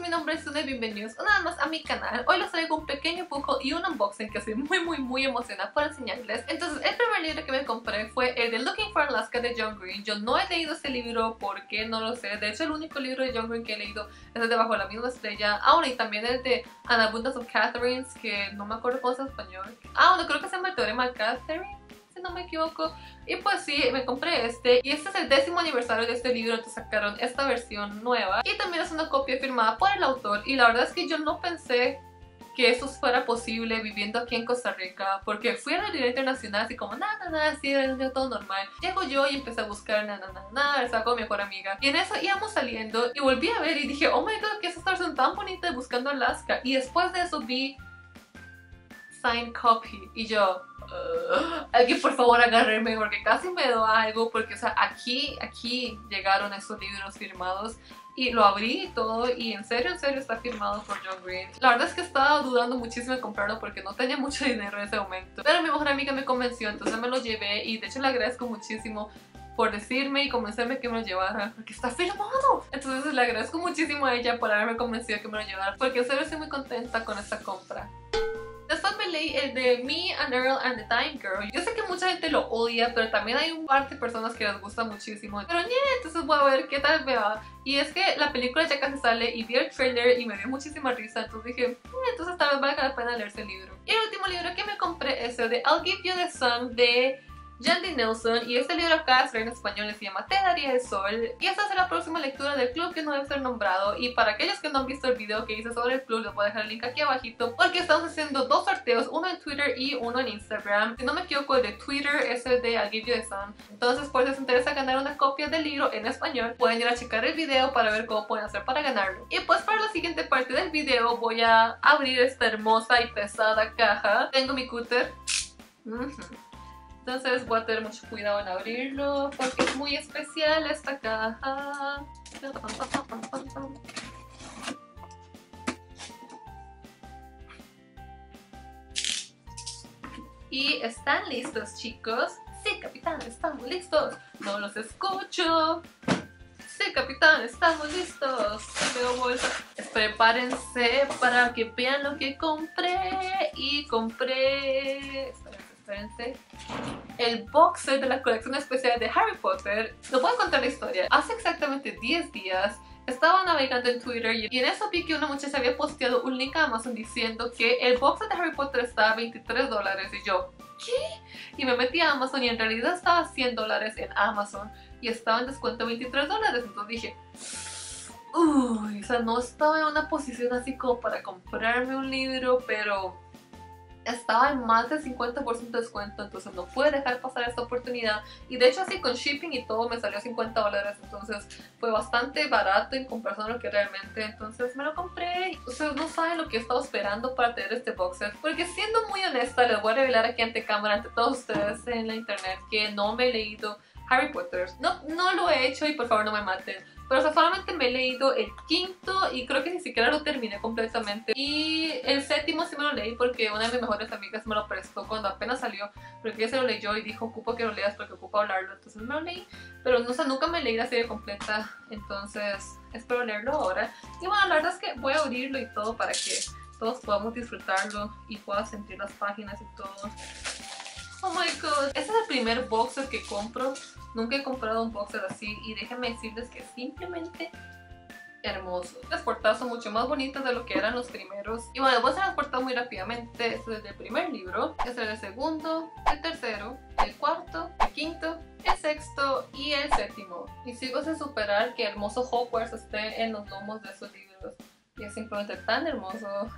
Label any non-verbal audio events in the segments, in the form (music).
mi nombre es Sune, bienvenidos una vez más a mi canal. Hoy les traigo un pequeño buco y un unboxing que estoy muy muy muy emocionada por enseñarles. Entonces, el primer libro que me compré fue el de Looking for Alaska de John Green. Yo no he leído este libro porque no lo sé. De hecho, el único libro de John Green que he leído es el de Bajo la misma estrella. Ah, bueno, y también el de An Abundance of Catherines, que no me acuerdo cómo es en español. Ah, bueno, creo que se llama el Teorema Catherine no me equivoco. Y pues sí, me compré este. Y este es el décimo aniversario de este libro, entonces sacaron esta versión nueva. Y también es una copia firmada por el autor. Y la verdad es que yo no pensé que eso fuera posible viviendo aquí en Costa Rica, porque fui a la librería internacional así como nada, nada, así era todo normal. Llego yo y empecé a buscar nada, nada, nada, estaba con mi mejor amiga. Y en eso íbamos saliendo y volví a ver y dije, oh my god, que es esta versión tan bonita de Buscando Alaska. Y después de eso vi Sign Copy y yo, (gasps) alguien por favor agárreme porque casi me da algo porque o sea aquí aquí llegaron estos libros firmados y lo abrí y todo y en serio en serio está firmado por John Green. La verdad es que estaba dudando muchísimo de comprarlo porque no tenía mucho (laughs) dinero en ese momento. Pero mi mejor amiga me convenció entonces me lo llevé y de hecho le agradezco muchísimo por decirme y convencerme que me lo llevara porque está firmado. Entonces le agradezco muchísimo a ella por haberme convencido que me lo llevara porque en serio estoy muy contenta con esta compra leí el de Me and Earl and the Time Girl. Yo sé que mucha gente lo odia, pero también hay un par de personas que les gusta muchísimo. Pero ni entonces voy a ver qué tal me va. Y es que la película ya casi sale y vi el trailer y me dio muchísima risa. Entonces dije, eh, entonces tal vez valga la pena leerse el libro. Y el último libro que me compré es el de I'll Give You the Sun de Jandy Nelson y este libro acá está en español se llama Te daría el sol. Y esta es la próxima lectura del club que no debe ser nombrado. Y para aquellos que no han visto el video que hice sobre el club les voy a dejar el link aquí abajito porque estamos haciendo dos sorteos, uno en Twitter y uno en Instagram. Si no me equivoco el de Twitter es el de I'll Give You the Sun entonces por si les interesa ganar una copia del libro en español pueden ir a checar el video para ver cómo pueden hacer para ganarlo. Y pues para la siguiente parte del video voy a abrir esta hermosa y pesada caja. Tengo mi cúter entonces voy a tener mucho cuidado en abrirlo porque es muy especial esta caja. Y están listos chicos. Sí, capitán, estamos listos. No los escucho. Sí, capitán, estamos listos. Bolsa. Prepárense para que vean lo que compré. Y compré espérense. El box set de la colección especial de Harry Potter. No puedo contar la historia. Hace exactamente 10 días estaba navegando en Twitter y en eso vi que una muchacha había posteado un link a Amazon diciendo que el box set de Harry Potter estaba a 23 dólares y yo, ¿qué? Y me metí a Amazon y en realidad estaba a 100 dólares en Amazon y estaba en descuento 23 dólares, entonces dije, uy, o sea, no estaba en una posición así como para comprarme un libro, pero estaba en más del 50% de descuento, entonces no pude dejar pasar esta oportunidad. Y de hecho así con shipping y todo me salió 50 dólares, entonces fue bastante barato en comparación a lo que realmente, entonces me lo compré. Ustedes no saben lo que he estado esperando para tener este box porque siendo muy honesta les voy a revelar aquí ante cámara, ante todos ustedes en la internet, que no me he leído Harry Potter. No, no lo he hecho y por favor no me maten. Pero solamente me he leído el quinto y creo que ni siquiera lo terminé completamente. Y el séptimo sí me lo leí porque una de mis mejores amigas me lo prestó cuando apenas salió. Porque ella se lo leyó y dijo, ocupo que lo leas porque ocupo hablarlo. Entonces me lo leí. Pero no sé, nunca me leí la serie completa. Entonces espero leerlo ahora. Y bueno, la verdad es que voy a abrirlo y todo para que todos podamos disfrutarlo y pueda sentir las páginas y todo. Oh my god, este es el primer boxer que compro. Nunca he comprado un boxer así y déjenme decirles que simplemente hermoso. Las portadas son mucho más bonitas de lo que eran los primeros. Y bueno, voy a hacer las portadas muy rápidamente. Este es el primer libro, este es el segundo, el tercero, el cuarto, el quinto, el sexto y el séptimo. Y sigo sin superar que hermoso Hogwarts esté en los lomos de esos libros. Y es simplemente tan hermoso.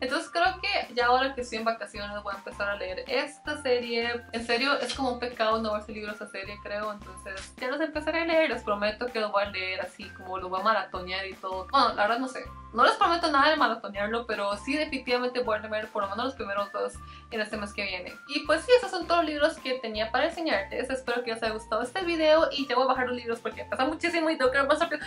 Entonces creo que ya ahora que estoy en vacaciones voy a empezar a leer esta serie. En serio, es como un pecado no verse libros esta serie, creo. Entonces ya los empezaré a leer. Les prometo que lo voy a leer así, como lo voy a maratonear y todo. Bueno, la verdad no sé. No les prometo nada de maratonearlo, pero sí definitivamente voy a leer por lo menos los primeros dos en este mes que viene. Y pues sí, esos son todos los libros que tenía para enseñarles. Espero que les haya gustado este video y ya voy a bajar los libros porque pasa muchísimo y tengo que más rápido.